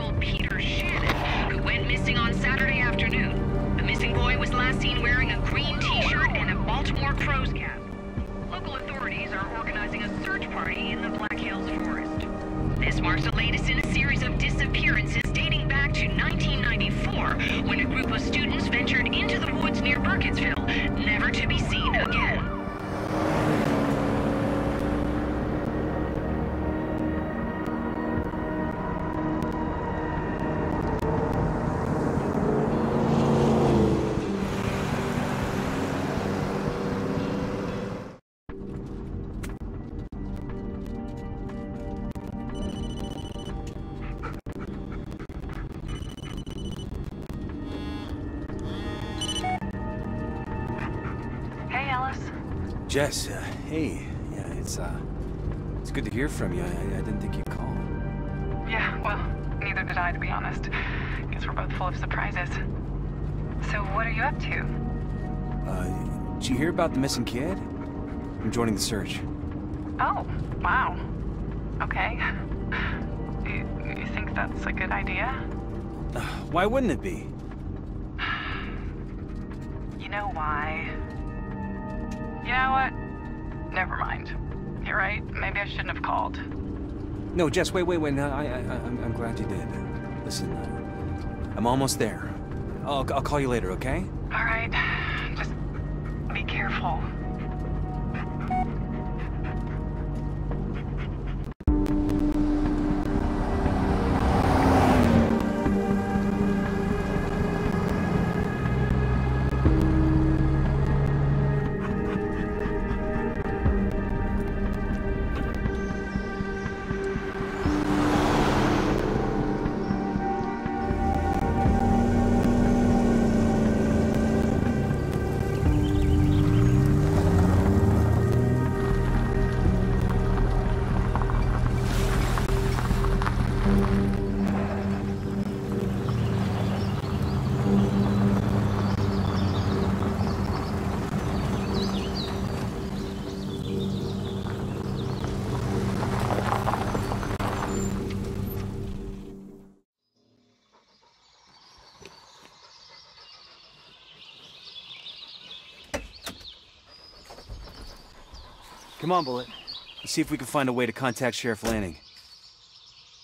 Colonel Peter Shannon, who went missing on Saturday afternoon. The missing boy was last seen wearing a green t-shirt and a Baltimore Crows cap. Local authorities are organizing a search party in the Black Hills Forest. This marks the latest in a series of disappearances dating back to 1994, when a group of students ventured into the woods near Burkittsville, never to be seen again. Jess, uh, hey. Yeah, it's, uh, it's good to hear from you. I, I didn't think you'd call. Yeah, well, neither did I, to be honest. Guess we're both full of surprises. So, what are you up to? Uh, did you hear about the missing kid? I'm joining the search. Oh, wow. Okay. You, you think that's a good idea? Uh, why wouldn't it be? You know why? You know what? Never mind. You're right. Maybe I shouldn't have called. No, Jess, wait, wait, wait. No, I, I, I'm, I'm glad you did. Listen, uh, I'm almost there. I'll, I'll call you later, okay? All right. Just be careful. Come on, Bullet. Let's see if we can find a way to contact Sheriff Lanning.